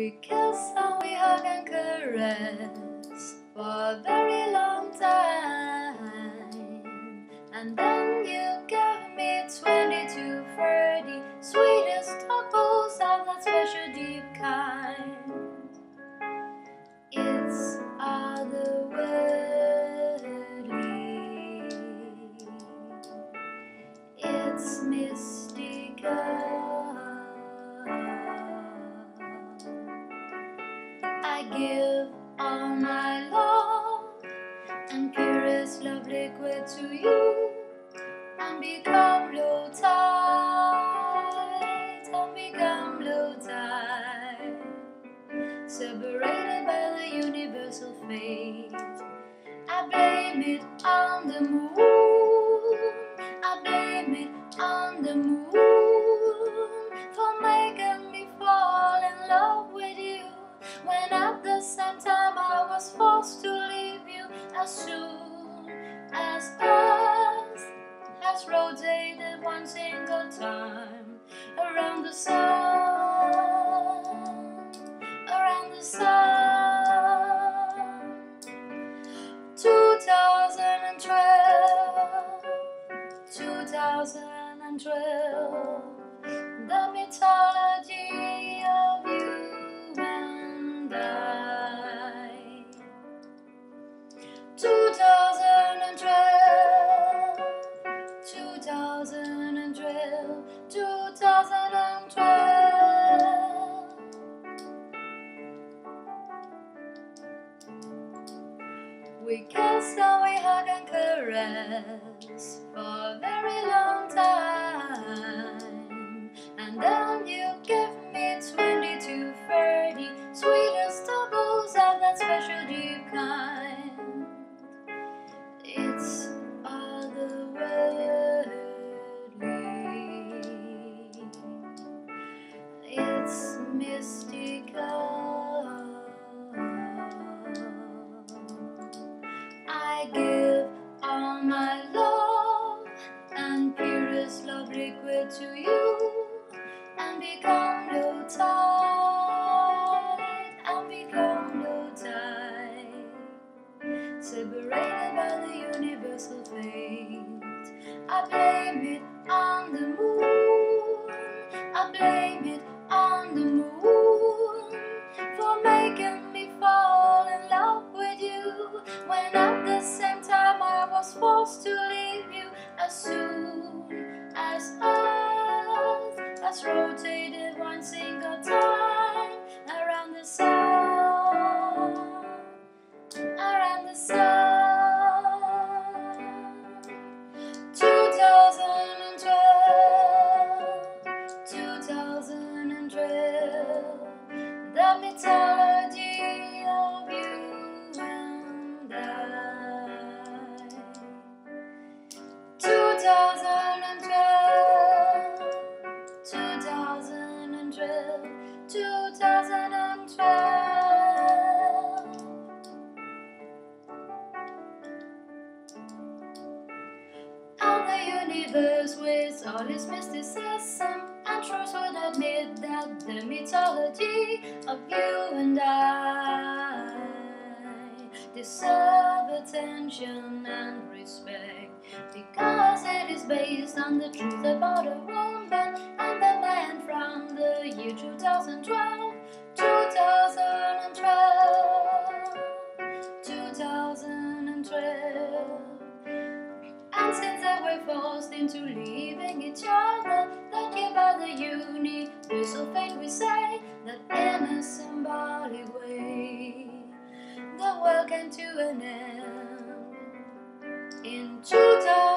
We kiss and we hug and caress for a very long time. And then you gave me 20 to 30 sweetest apples of that special deep kind. It's otherworldly. It's mystical. I give all my love. And purest love liquid to you and become low tide and become low tide separated by the universal fate I blame it on the moon. I blame it on the moon as Earth has rotated one single time around the sun, around the sun. 2012, 2012, We kiss and we hug and caress for a very long time. To you and become low tide and become low tide separated by the universal fate. I blame it on the moon. I blame it on the moon for making me fall in love with you when at the same time I was forced to leave you as soon Has rotated one single time universe with all its mysticism and truth would admit that the mythology of you and I deserve attention and respect because it is based on the truth about a woman and the man from the year 2012 2012 since that we're forced into leaving each other, year by the universal fate, we say that in a symbolic way, the world came to an end in 2000.